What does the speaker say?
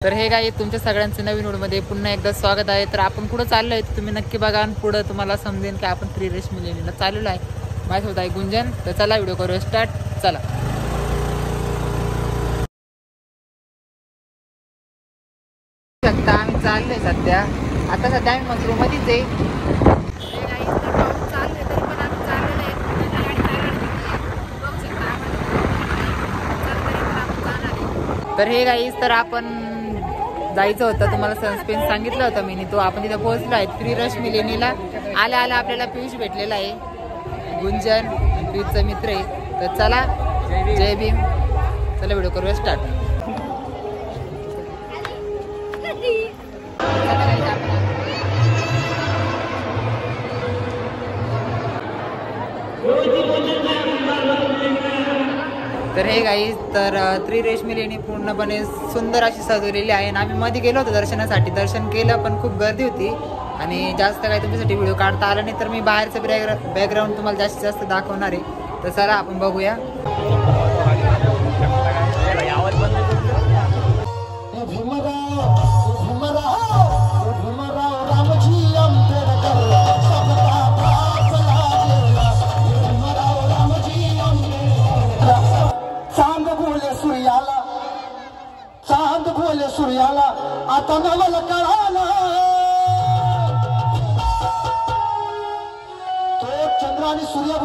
तर हे काय तुमच्या सगळ्यांचं नवीन व्हिडिओमध्ये पुन्हा एकदा स्वागत आहे. तर आपण कुठं चाललो आहे तुम्ही नक्की बघा आणि पुढं तुम्हाला समजेन की आपण थ्री रेस मिलेनीला चाललेलो आहे. माझ्यासोबत आहे गुंजन. तर चला व्हिडिओ करूया स्टार्ट चला. शकता आम्ही चाललोय सध्या. आता सध्या आम्ही मसरूमध्येच आहे. तर हे गाईस तर आपण जायचं होतं तुम्हाला सनस्क्रीन सांगितलं होतं मी. तो आपण तिथे पोहोचलो आहे फ्री रश मिलेनीला आल्या आल्या आपल्याला पियुष भेटलेला आहे. गुंजन पियुषचा मित्र आहे. तर चला जय भीम. चला व्हिडिओ करूया स्टार्ट तर हे गाई तर त्रिरेशमी लेणी पूर्णपणे सुंदर अशी सजवलेली आहे. आणि आम्ही मध्ये गेलो होतो दर्शनासाठी. दर्शन केलं पण खूप गर्दी होती. आणि जास्त काही तुमच्यासाठी व्हिडिओ काढता आला नाही. तर मी बाहेरचं बॅकग्रा बॅकग्राऊंड तुम्हाला जास्तीत जास्त दाखवणार आहे. तर चला आपण बघूया. चांद सूर्याला आता नवल कळाला. तो चंद्र आणि सूर्य